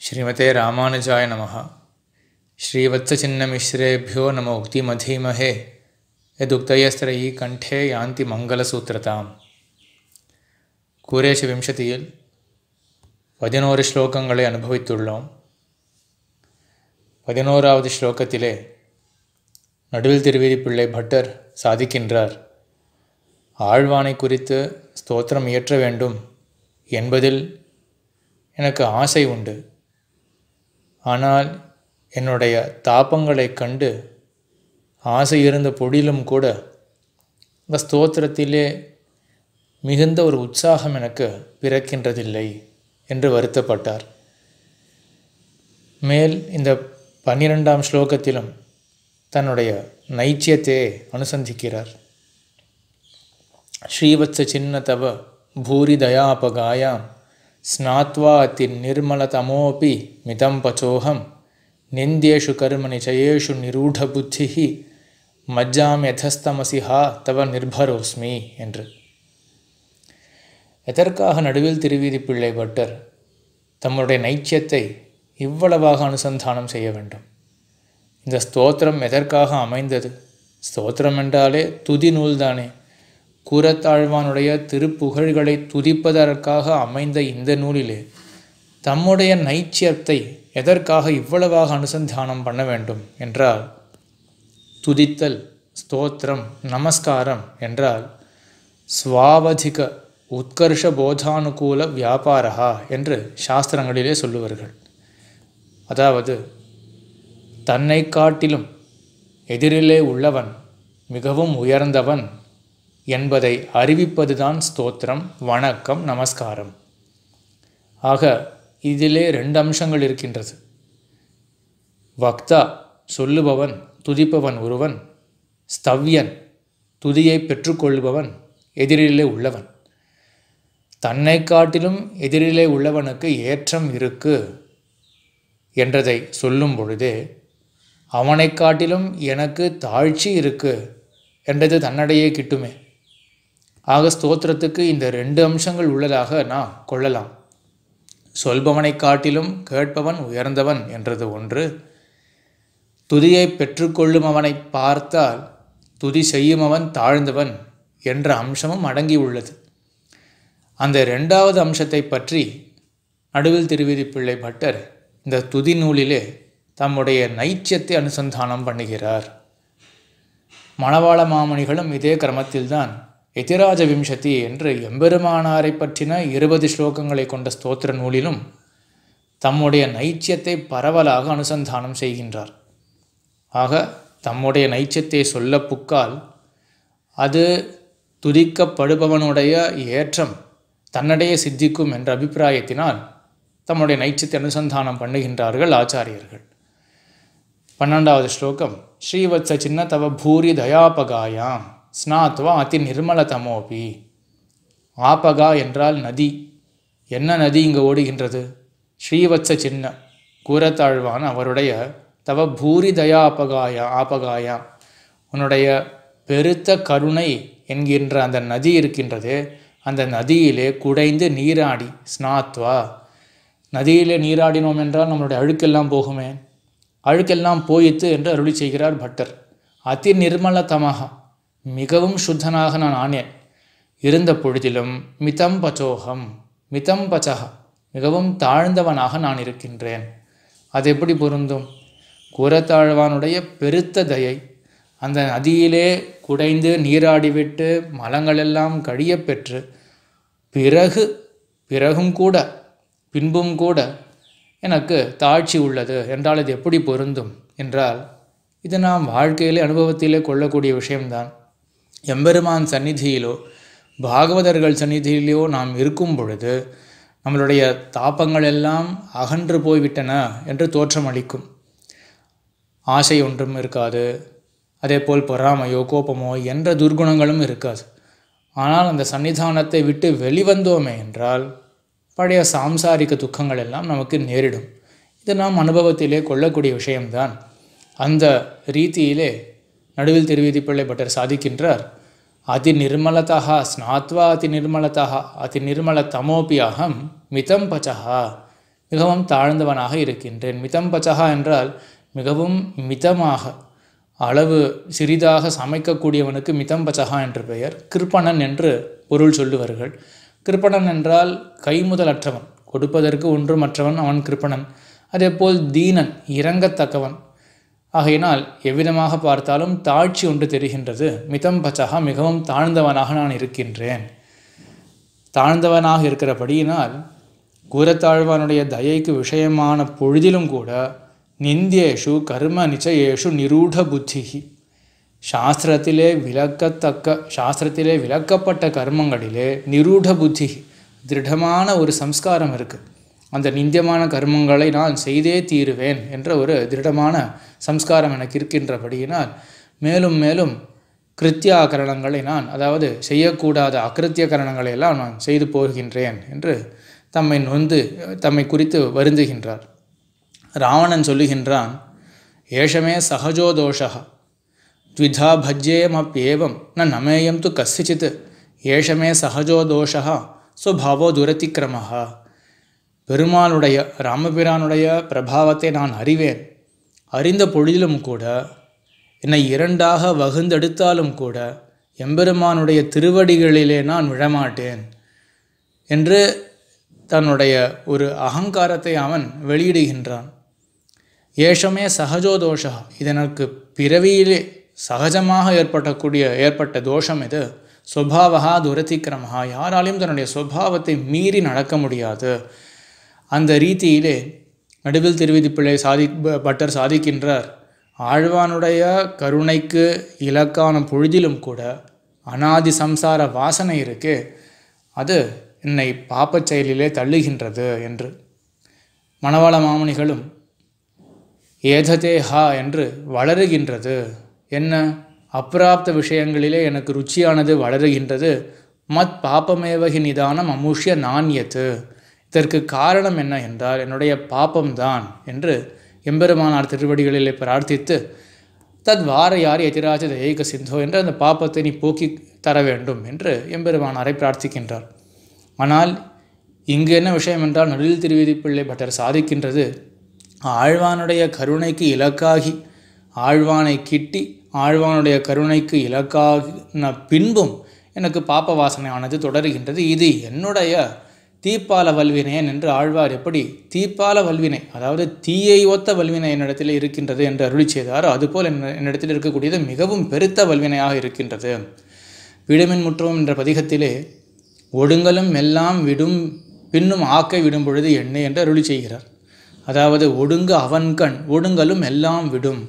श्रीमते रामानुजाय नमः श्रीवत्सचिन्नमिश्रेभ्यो नम उक्तिमधीमहे यदुक्तयस्त्रयी कण्ठे यान्ति மங்களசூத்திரதாம் கூரேஷ விம்சதியில் பதினோரு ஸ்லோகங்களை அனுபவித்துள்ளோம் பதினோராவது ஸ்லோகத்திலே நடுவில் திருவிதி பிள்ளை பட்டர் சாதிக்கின்றார் ஆழ்வானை குறித்து ஸ்தோத்திரம் இயற்ற வேண்டும் என்பதில் எனக்கு ஆசை உண்டு ஆனால் என்னுடைய தாபங்களைக் கண்டு ஆசை இருந்த பொடிலும் கூட இந்த ஸ்தோத்திரத்திலே மிகுந்த ஒரு உற்சாகம் எனக்கு பிறக்கின்றதில்லை என்று வருத்தப்பட்டார். மேல் இந்த பன்னிரெண்டாம் ஸ்லோகத்திலும் தன்னுடைய நைச்சியத்தை அனுசந்திக்கிறார். ஸ்ரீவத்ச சின்ன தவ பூரி தயாபகாயாம் ஸ்நாத்வா அதி நிர்மலதமோபி மிதம் பச்சோகம் நிந்தியேஷு கர்மநிச்சயேஷு நிரூடபுத்தி மஜ்ஜாம் யதஸ்தமசிஹா தவ நிர்பரோஸ்மி என்று। எதற்காக நடுவில் திருவீதி பிள்ளை பட்டர் தம்முடைய நைச்சியத்தை இவ்வளவாக அனுசந்தானம் செய்ய வேண்டும்? இந்த ஸ்தோத்திரம் எதற்காக அமைந்தது? ஸ்தோத்திரம் என்றாலே துதி நூல்தானே. கூரத்தாழ்வானுடைய திருப்புகழ்களை துதிப்பதற்காக அமைந்த இந்த நூலிலே தம்முடைய நைச்சியத்தை எதற்காக இவ்வளவாக அனுசந்தானம் பண்ண வேண்டும் என்றால் துதித்தல் ஸ்தோத்திரம் நமஸ்காரம் என்றால் சுவாவதிக உத்கர்ஷ போதானுகூல வியாபாரா என்று சாஸ்திரங்களிலே சொல்லுவார்கள். அதாவது தன்னை காட்டிலும் எதிரிலே உள்ளவன் மிகவும் உயர்ந்தவன் என்பதை அறிவிப்பதுதான் ஸ்தோத்திரம் வணக்கம் நமஸ்காரம். ஆக இதிலே ரெண்டு அம்சங்கள் இருக்கின்றது. வக்தா சொல்லுபவன் துதிப்பவன் ஒருவன். ஸ்தவ்யன் துதியை பெற்றுக்கொள்பவன் எதிரிலே உள்ளவன். தன்னை காட்டிலும் எதிரிலே உள்ளவனுக்கு ஏற்றம் இருக்கு என்றதை சொல்லும் பொழுதே அவனை காட்டிலும் எனக்கு தாழ்ச்சி இருக்கு என்றது தன்னடையே கிட்டுமே. ஆக ஸ்தோத்திரத்துக்கு இந்த ரெண்டு அம்சங்கள் உள்ளதாக நான் கொள்ளலாம். சொல்பவனை காட்டிலும் கேட்பவன் உயர்ந்தவன் என்றது ஒன்று. துதியை பெற்றுக்கொள்ளும் அவனை பார்த்தால் துதி செய்யுமவன் தாழ்ந்தவன் என்ற அம்சமும் அடங்கி உள்ளது. அந்த ரெண்டாவது அம்சத்தை பற்றி நடுவில் திருவிதி பிள்ளை பட்டர் இந்த துதி நூலிலே தம்முடைய நைச்சியத்தை அனுசந்தானம் பண்ணுகிறார். மணவாள மாமணிகளும் இதே கிரமத்தில்தான் எதிராஜ விம்சதி என்று எம்பெருமானாரை பற்றின இருபது ஸ்லோகங்களை கொண்ட ஸ்தோத்திர நூலிலும் தம்முடைய நைச்சியத்தை பரவலாக அனுசந்தானம் செய்கின்றார். ஆக தம்முடைய நைச்சியத்தை சொல்ல புக்கால் அது துதிக்கப்படுபவனுடைய ஏற்றம் தன்னடைய சித்திக்கும் என்ற அபிப்பிராயத்தினால் தம்முடைய நைச்சியத்தை அனுசந்தானம் பண்ணுகின்றார்கள் ஆச்சாரியர்கள். பன்னெண்டாவது ஸ்லோகம் ஸ்ரீவத்ச சின்ன தவ பூரி தயாபகாயாம். ஸ்நாத்வா அதி நிர்மலதமோபி. ஆபகா என்றால் நதி. என்ன நதி இங்கே ஓடுகின்றது? ஸ்ரீவத்ச சின்ன கூரத்தாழ்வான் அவருடைய தவ பூரி தயாபகாயா ஆபகாயா. உன்னுடைய பெருத்த கருணை என்கின்ற அந்த நதி இருக்கின்றது அந்த நதியிலே குடைந்து நீராடி ஸ்நாத்வா. நதியிலே நீராடினோம் என்றால் நம்மளுடைய அழுக்கெல்லாம் போகுமே. அழுக்கெல்லாம் போயித்து என்று அருளி செய்கிறார் பட்டர். அதி நிர்மலதமாக மிகவும் சுத்தனாக நான் ஆனேன். இருந்த பொழுதிலும் மிதம் பச்சோகம் மிதம் பச்சக மிகவும் தாழ்ந்தவனாக நான் இருக்கின்றேன். அது எப்படி பொருந்தும்? கூரத்தாழ்வானுடைய பெருத்த தயை அந்த நதியிலே குடைந்து நீராடிவிட்டு மலங்களெல்லாம் கழிய பெற்று பிறகு பிறகும் கூட பின்பும் கூட எனக்கு தாழ்ச்சி உள்ளது. என்றால் அது எப்படி பொருந்தும்? என்றால் இது நாம் வாழ்க்கையிலே அனுபவத்திலே கொள்ளக்கூடிய விஷயம்தான். எம்பெருமான் சந்நிதியிலோ பாகவதர்கள் சந்நிதியிலோ நாம் இருக்கும் பொழுது நம்மளுடைய தாப்பங்கள் எல்லாம் அகன்று போய்விட்டன என்று தோற்றமளிக்கும் ஆசை ஒன்றும் இருக்காது. அதேபோல் பொறாமையோ கோபமோ என்ற துர்குணங்களும் இருக்காது. ஆனால் அந்த சன்னிதானத்தை விட்டு வெளிவந்தோமே என்றால் பழைய சாம்சாரிக துக்கங்கள் எல்லாம் நமக்கு நேரிடும். இது நாம் அனுபவத்திலே கொள்ளக்கூடிய விஷயம்தான். அந்த ரீதியிலே நடுவில் திருவீதி பிள்ளை பட்டர் சாதிக்கின்றார். அதி நிர்மலதா ஸ்நாத்வா அதி நிர்மலதா அதி நிர்மலதமோபி அகம் மிதம் பச்சகா மிகவும் தாழ்ந்தவனாக இருக்கின்றேன். மிதம் பச்சகா என்றால் மிகவும் மிதமாக அளவு சிறிதாக சமைக்கக்கூடியவனுக்கு மிதம் பச்சகா என்று பெயர். கிருப்பணன் என்று பொருள் சொல்லுவார்கள். கிருப்பணன் என்றால் கைமுதலற்றவன் கொடுப்பதற்கு ஒன்றுமற்றவன் அவன் கிருப்பணன். அதேபோல் தீனன் இறங்கத்தக்கவன் ஆகையினால் எவ்விதமாக பார்த்தாலும் தாழ்ச்சி ஒன்று தெரிகின்றது. மிதம் பச்சகா மிகவும் தாழ்ந்தவனாக நான் இருக்கின்றேன். தாழ்ந்தவனாக இருக்கிறபடியினால் கூரத்தாழ்வானுடைய தயைக்கு விஷயமான பொழுதிலும் கூட நிந்தியேஷு கர்ம நிச்சயேஷு நிரூட புத்திகி சாஸ்திரத்திலே விளக்கத்தக்க சாஸ்திரத்திலே விளக்கப்பட்ட கர்மங்களிலே நிரூட புத்தி திருடமான ஒரு சம்ஸ்காரம் இருக்குது அந்த நிந்தியமான கர்மங்களை நான் செய்தே தீருவேன் என்ற ஒரு திருடமான சம்ஸ்காரம் எனக்கு இருக்கின்றபடியினால் மேலும் மேலும் கிருத்தியாகரணங்களை நான் அதாவது செய்யக்கூடாத அக்கிருத்திய கரணங்களை எல்லாம் நான் செய்து போகின்றேன் என்று தம்மை நொந்து தம்மை குறித்து வருந்துகின்றார். ராவணன் சொல்லுகின்றான் ஏஷமே சகஜோதோஷா த்விதா பஜ்யேமப்யேவம் ந நமேயம் து கசிச்சித் ஏஷமே சகஜோதோஷா சுபாவோ துரதிக்கிரமஹா பெருமானுடைய ராமபிரானுடைய பிரபாவத்தை நான் அறிவேன். அறிந்த பொழுதிலும் கூட என்னை இரண்டாக வகுந்தெடுத்தாலும் கூட எம்பெருமானுடைய திருவடிகளிலே நான் விழமாட்டேன் என்று தன்னுடைய ஒரு அகங்காரத்தை அவன் வெளியிடுகின்றான். ஏஷமே சகஜோ தோஷா இது பிறவியிலே சகஜமாக ஏற்பட்டக்கூடிய ஏற்பட்ட தோஷம் இது. சுபாவகா துரதிக்கிரமஹா யாராலையும் தன்னுடைய சுபாவத்தை மீறி நடக்க முடியாது. அந்த ரீதியிலே நடுவில் திருவிதிப்பிள்ளை சாதி பட்டர் சாதிக்கின்றார். ஆழ்வானுடைய கருணைக்கு இலக்கான பொழுதிலும் கூட அனாதி சம்சார வாசனை இருக்கு அது என்னை பாப்பச் செயலிலே தள்ளுகின்றது என்று. மணவாள மாமணிகளும் ஏததே ஹா என்று வளருகின்றது. என்ன? அப்பிராப்த விஷயங்களிலே எனக்கு ருச்சியானது வளருகின்றது. மத் பாப்பமேவகி நிதானம் அமுஷ்ய நாண்யத்து இதற்கு காரணம் என்ன என்றால் என்னுடைய பாப்பம்தான் என்று எம்பெருமானார் திருவடிகளிலே பிரார்த்தித்து தத் வார யார் எதிராஜ தேக சிந்தோ என்று அந்த பாப்பத்தை நீ போக்கி தர வேண்டும் என்று எம்பெருமானாரை பிரார்த்திக்கின்றார். ஆனால் இங்கு என்ன விஷயம் என்றால் நடுவில் திருவிதிப்பிள்ளை பட்டர் சாதிக்கின்றது. ஆழ்வானுடைய கருணைக்கு இலக்காகி ஆழ்வானை கிட்டி ஆழ்வானுடைய கருணைக்கு இலக்காகின பின்பும் எனக்கு பாப்ப வாசனையானது தொடருகின்றது. இது என்னுடைய தீப்பால வல்வினையன் என்று ஆழ்வார் எப்படி தீப்பால வல்வினை அதாவது தீயை ஒத்த வல்வினை என்னிடத்தில் இருக்கின்றது என்று அருளி செய்தாரோ. அதுபோல் என்ன என்னிடத்தில் இருக்கக்கூடியது மிகவும் பெருத்த வல்வினையாக இருக்கின்றது. விடுமின் முற்றவும் என்ற பதிகத்திலே ஒடுங்கலும் எல்லாம் விடும் பின்னும் ஆக்கை விடும் பொழுது என்ன என்று அருளி செய்கிறார். அதாவது ஒடுங்கு அவன்கண் ஒடுங்கலும் எல்லாம் விடும்.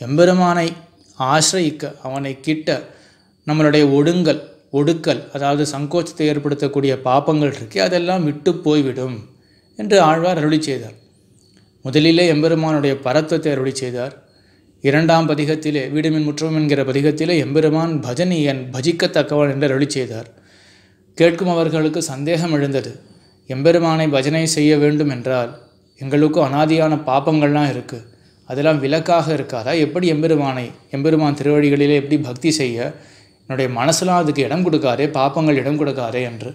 எம்பெருமானை ஆசிரயிக்க அவனை கிட்ட நம்மளுடைய ஒடுங்கல் ஒடுக்கல் அதாவது சங்கோச்சத்தை ஏற்படுத்தக்கூடிய பாப்பங்கள் இருக்கே அதெல்லாம் விட்டு போய்விடும் என்று ஆழ்வார் அருளி செய்தார். முதலிலே எம்பெருமானுடைய பரத்துவத்தை அருளி செய்தார். இரண்டாம் பதிகத்திலே வீடுமின் முற்றம் என்கிற பதிகத்திலே எம்பெருமான் பஜனியன் பஜிக்கத்தக்கவன் என்று அருளி செய்தார். கேட்கும் அவர்களுக்கு சந்தேகம் எழுந்தது. எம்பெருமானை பஜனை செய்ய வேண்டும் என்றால் எங்களுக்கும் அனாதியான பாப்பங்கள்லாம் இருக்குது அதெல்லாம் விலக்காக இருக்காதா? எப்படி எம்பெருமானை எம்பெருமான் திருவழிகளிலே எப்படி பக்தி செய்ய என்னுடைய மனசுலாம் அதுக்கு இடம் கொடுக்காதே பாப்பங்கள் இடம் கொடுக்காதே என்று.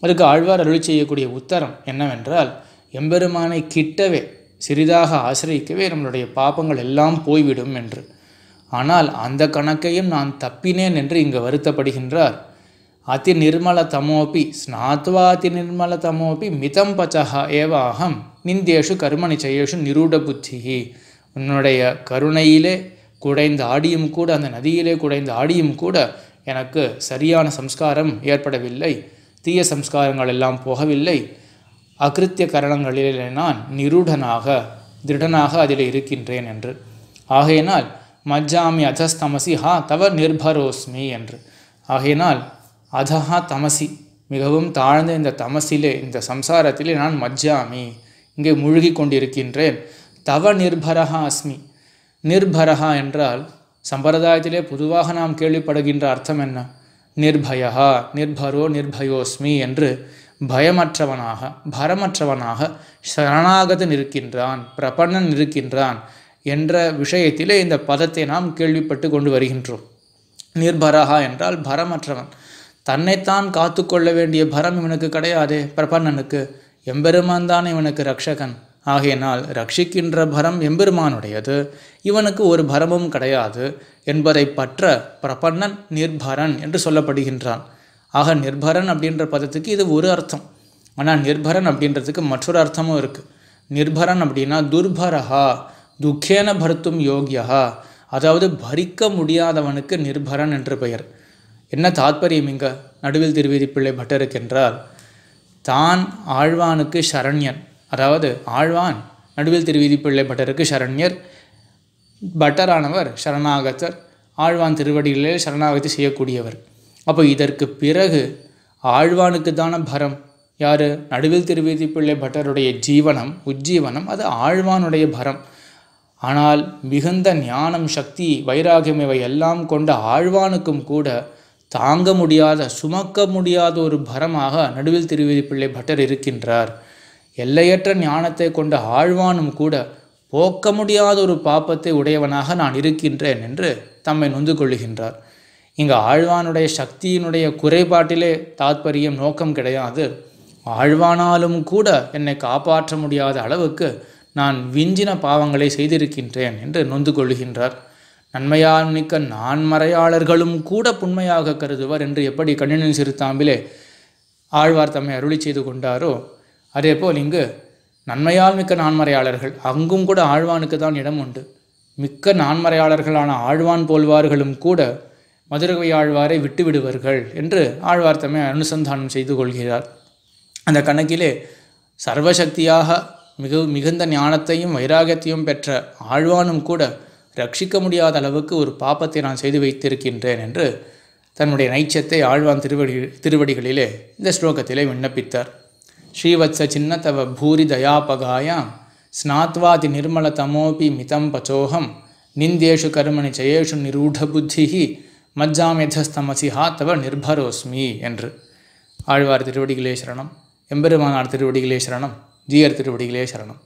அதுக்கு ஆழ்வார் அருள் செய்யக்கூடிய உத்தரம் என்னவென்றால் எம்பெருமானை கிட்டவே சிறிதாக ஆசிரியக்கவே நம்மளுடைய பாப்பங்கள் எல்லாம் போய்விடும் என்று. ஆனால் அந்த கணக்கையும் நான் தப்பினேன் என்று இங்கு வருத்தப்படுகின்றார். அதி நிர்மல தமோபி ஸ்நாத்வா அதி நிர்மல தமோபி மிதம் பச்சஹா ஏவ அகம் நிந்தேஷு கர்மணி செய்யேஷு நிரூட புத்தி உன்னுடைய கருணையிலே குடைந்த ஆடியும் கூட அந்த நதியிலே குடைந்த ஆடியும் கூட எனக்கு சரியான சம்ஸ்காரம் ஏற்படவில்லை. தீய சம்ஸ்காரங்கள் எல்லாம் போகவில்லை. அகிருத்திய கரணங்களிலே நான் நிருடனாக திருடனாக அதில் இருக்கின்றேன் என்று. ஆகையினால் மஜ்ஜாமி அதஸ்தமசி ஹா தவ நிர்பரோஸ்மி என்று. ஆகையினால் அதஹா தமசி மிகவும் தாழ்ந்த இந்த தமசிலே இந்த சம்சாரத்திலே நான் மஜ்ஜாமி. இங்கே மூழ்கி கொண்டிருக்கின்றேன். தவ நிர்பரஹா அஸ்மி. நிர்பரஹா என்றால் சம்பிரதாயத்திலே பொதுவாக நாம் கேள்விப்படுகின்ற அர்த்தம் என்ன? நிர்பயா நிர்பரோ நிர்பயோஸ்மி என்று பயமற்றவனாக பரமற்றவனாக சரணாகதன் இருக்கின்றான் பிரபன்னன் இருக்கின்றான் என்ற விஷயத்திலே இந்த பதத்தை நாம் கேள்விப்பட்டு கொண்டு வருகின்றோம். நிர்பரஹா என்றால் பரமற்றவன். தன்னைத்தான் காத்து கொள்ள வேண்டிய பரம் இவனுக்கு கிடையாதே பிரபன்னனுக்கு. எம்பெருமான் தான் இவனுக்கு ரக்ஷகன். ஆகையினால் ரட்சிக்கின்ற பரம் எம்பெருமானுடையது. இவனுக்கு ஒரு பரமும் கிடையாது என்பதை பற்ற பிரபன்னன் நிர்பரன் என்று சொல்லப்படுகின்றான். ஆக நிர்பரன் அப்படின்ற பதத்துக்கு இது ஒரு அர்த்தம். ஆனால் நிர்பரன் அப்படின்றதுக்கு மற்றொரு அர்த்தமும் இருக்குது நிர்பரன் அப்படின்னா துர்பரஹா துக்கேன பருத்தும் யோகியா அதாவது பரிக்க முடியாதவனுக்கு நிர்பரன் என்று பெயர். என்ன தாத்பரியம் இங்கே? நடுவில் திருவிதி பிள்ளை பட்டருக்கென்றால் தான் ஆழ்வானுக்கு சரண்யன். அதாவது ஆழ்வான் நடுவில் திருவிதிப்பிள்ளை பட்டருக்கு சரண்யர் பட்டரானவர் சரணாகத்தர் ஆழ்வான் திருவடிகளிலே சரணாகதி செய்யக்கூடியவர். அப்போ இதற்கு பிறகு ஆழ்வானுக்கு தான பரம். யார்? நடுவில் திருவிதிப்பிள்ளை பட்டருடைய ஜீவனம் உஜ்ஜீவனம் அது ஆழ்வானுடைய பரம். ஆனால் மிகுந்த ஞானம் சக்தி வைராகியம் இவை எல்லாம் கொண்ட ஆழ்வானுக்கும் கூட தாங்க முடியாத சுமக்க முடியாத ஒரு பரமாக நடுவில் திருவிதிப்பிள்ளை பட்டர் இருக்கின்றார். எல்லையற்ற ஞானத்தை கொண்ட ஆழ்வானும் கூட போக்க முடியாத ஒரு பாப்பத்தை உடையவனாக நான் இருக்கின்றேன் என்று தம்மை நொந்து கொள்ளுகின்றார். இங்கு ஆழ்வானுடைய சக்தியினுடைய குறைபாட்டிலே தாத்பரியம் நோக்கம் கிடையாது. ஆழ்வானாலும் கூட என்னை காப்பாற்ற முடியாத அளவுக்கு நான் விஞ்சின பாவங்களை செய்திருக்கின்றேன் என்று நொந்து கொள்கின்றார் நன்மையால் மிக்க நான்மறையாளர்களும் கூட புண்மையாக கருதுவர் என்று எப்படி கண்ணினின் சிறுத்தாம்பிலே ஆழ்வார் தம்மை அருளி செய்து கொண்டாரோ அதேபோல் இங்கு நன்மையால் மிக்க நான்மறையாளர்கள் அங்கும் கூட ஆழ்வானுக்கு தான் இடம் உண்டு. மிக்க நான்மறையாளர்களான ஆழ்வான் போல்வார்களும் கூட மதுரகவை ஆழ்வாரை விட்டுவிடுவார்கள் என்று ஆழ்வார் தம்மை அனுசந்தானம் செய்து கொள்கிறார். அந்த கணக்கிலே சர்வசக்தியாக மிகு மிகுந்த ஞானத்தையும் வைராகத்தையும் பெற்ற ஆழ்வானும் கூட ரட்சிக்க முடியாத அளவுக்கு ஒரு பாப்பத்தை நான் செய்து வைத்திருக்கின்றேன் என்று தன்னுடைய நைச்சத்தை ஆழ்வான் திருவடி திருவடிகளிலே இந்த ஸ்லோகத்திலே விண்ணப்பித்தார். ஸ்ரீவத்ச சின்ன தவ பூரி தயாபகாயாம் ஸ்நாத்வாதி நிர்மல தமோபி மிதம் பச்சோகம் நிந்தேஷு கர்மணி ஜெயேஷு நிரூட புத்திஹி மஜ்ஜாமெதஸ்தமசிஹா தவ நிர்பரோஸ்மி என்று. ஆழ்வார் திருவடிகளே சரணம் எம்பெருமானார் திருவடிகளே சரணம் ஜீயர் திருவடிகளே சரணம்.